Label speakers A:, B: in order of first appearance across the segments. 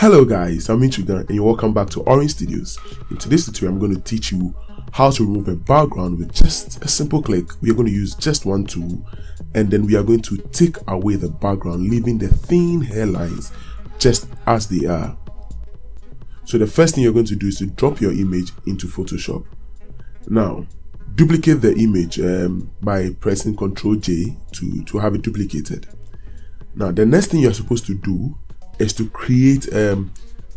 A: Hello guys, I'm Inchugan and you're welcome back to Awrange Studios. In today's tutorial, I'm going to teach you how to remove a background with just a simple click. We are going to use just one tool and then we are going to take away the background, leaving the thin hairlines just as they are. So the first thing you're going to do is to drop your image into Photoshop. Now, duplicate the image um, by pressing Ctrl J to, to have it duplicated. Now, the next thing you're supposed to do is to create um,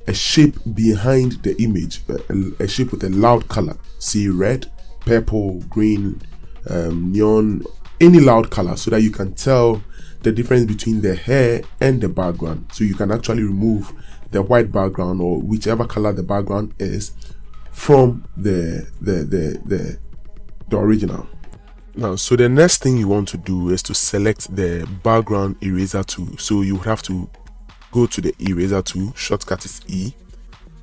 A: a shape behind the image, a, a, shape with a loud color. See red, purple, green, um, neon, any loud color so that you can tell the difference between the hair and the background. So you can actually remove the white background or whichever color the background is from the the the the, the original. Now, so the next thing you want to do is to select the background eraser tool. So you would have to go to the eraser tool shortcut is e.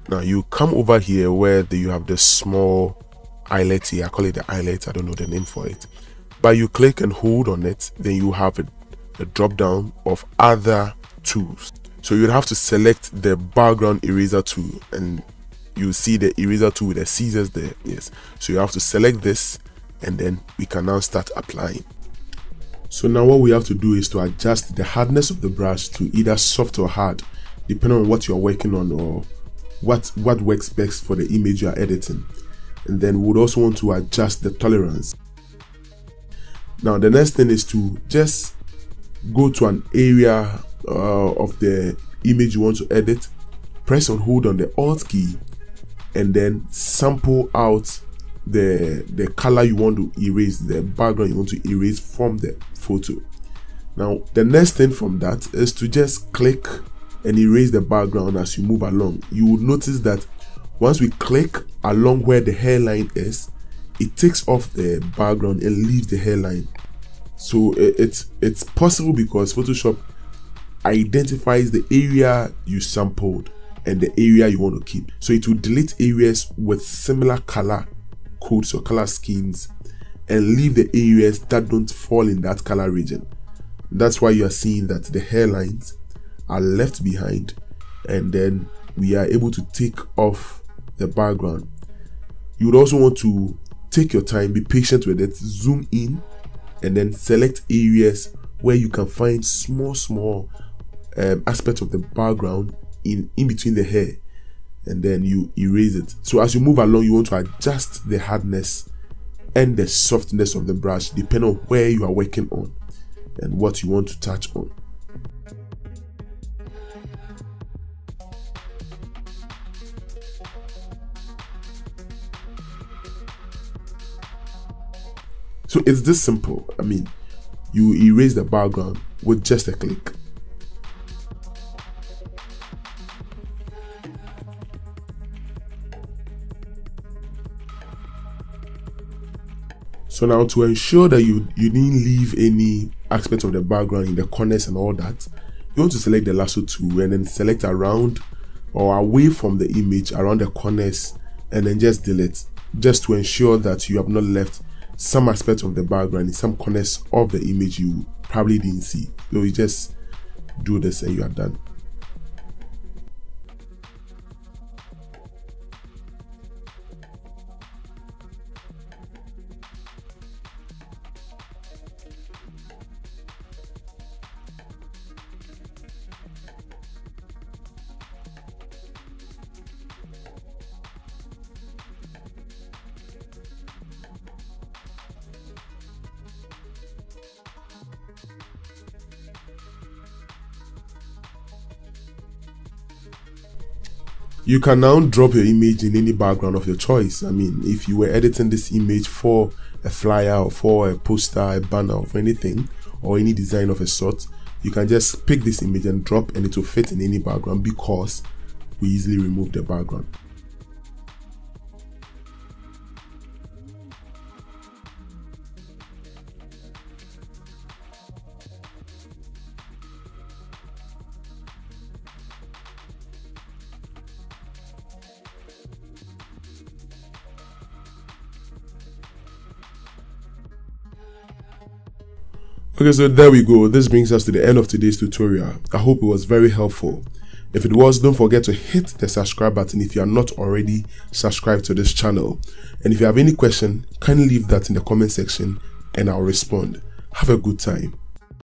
A: Now you come over here where the, you have the small eyelet here. I call it the eyelet i don't know the name for it. But you click and hold on it then you have a, a drop down of other tools. So you'd have to select the background eraser tool and you see the eraser tool with the scissors there. Yes. So you have to select this and then we can now start applying so now what we have to do is to adjust the hardness of the brush to either soft or hard, depending on what you're working on or what, what works best for the image you're editing. And then we would also want to adjust the tolerance. Now the next thing is to just go to an area uh, of the image you want to edit, press and hold on the Alt key, and then sample out the the color you want to erase the background you want to erase from the photo. Now the next thing from that is to just click and erase the background as you move along. You will notice that once we click along where the hairline is it takes off the background and leaves the hairline. So it's it's possible because photoshop identifies the area you sampled and the area you want to keep. So it will delete areas with similar color codes or color schemes and leave the areas that don't fall in that color region. That's why you are seeing that the hairlines are left behind and then we are able to take off the background. You would also want to take your time, be patient with it, zoom in and then select areas where you can find small, small um, aspects of the background in, in between the hair and then you erase it. So as you move along, you want to adjust the hardness and the softness of the brush depending on where you are working on and what you want to touch on. So it's this simple. I mean, you erase the background with just a click. So now to ensure that you, you didn't leave any aspect of the background in the corners and all that, you want to select the lasso tool and then select around or away from the image around the corners and then just delete just to ensure that you have not left some aspect of the background in some corners of the image you probably didn't see. So you just do this and you are done. You can now drop your image in any background of your choice. I mean, if you were editing this image for a flyer or for a poster, a banner, or anything, or any design of a sort, you can just pick this image and drop and it will fit in any background because we easily remove the background. Okay, so there we go. This brings us to the end of today's tutorial. I hope it was very helpful. If it was, don't forget to hit the subscribe button if you are not already subscribed to this channel. And if you have any question, kindly leave that in the comment section and I'll respond. Have a good time.